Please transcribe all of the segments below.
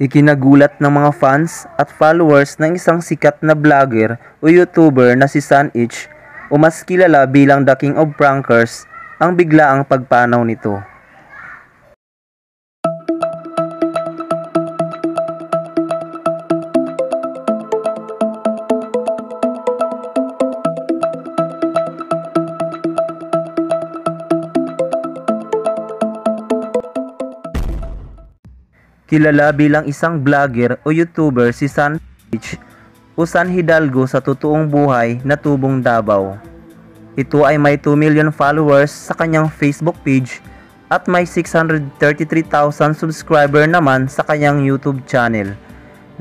Ikinagulat ng mga fans at followers ng isang sikat na vlogger o YouTuber na si Sun Ich o mas kilala bilang The King of Prankers ang biglaang pagpanaw nito. Kilala bilang isang vlogger o YouTuber si San Beach o San Hidalgo sa totoong buhay na tubong Davao. Ito ay may 2 million followers sa kanyang Facebook page at may 633,000 subscriber naman sa kanyang YouTube channel.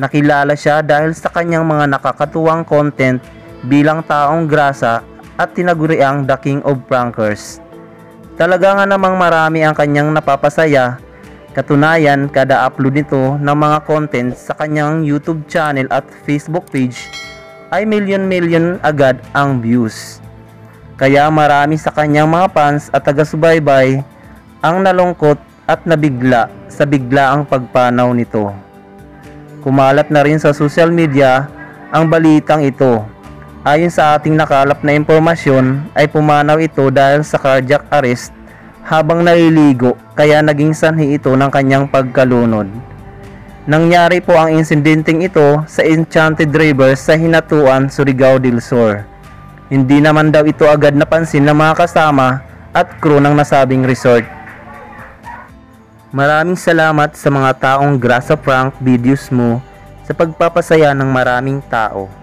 Nakilala siya dahil sa kanyang mga nakakatuwang content bilang taong grasa at tinaguriang The King of Prankers. Talaga nga namang marami ang kanyang napapasaya Katunayan, kada upload nito ng mga content sa kanyang YouTube channel at Facebook page ay million-million agad ang views. Kaya marami sa kanyang mga fans at taga-subaybay ang nalungkot at nabigla sa biglaang pagpanaw nito. Kumalat na rin sa social media ang balitang ito. Ayon sa ating nakalap na impormasyon ay pumanaw ito dahil sa cardiac arrest habang naliligo kaya naging sanhi ito ng kanyang pagkalunod. Nangyari po ang insidenteng ito sa Enchanted River sa Hinatuan, Surigao del Sur. Hindi naman daw ito agad napansin ng mga kasama at crew ng nasabing resort. Maraming salamat sa mga taong grasa prank videos mo sa pagpapasaya ng maraming tao.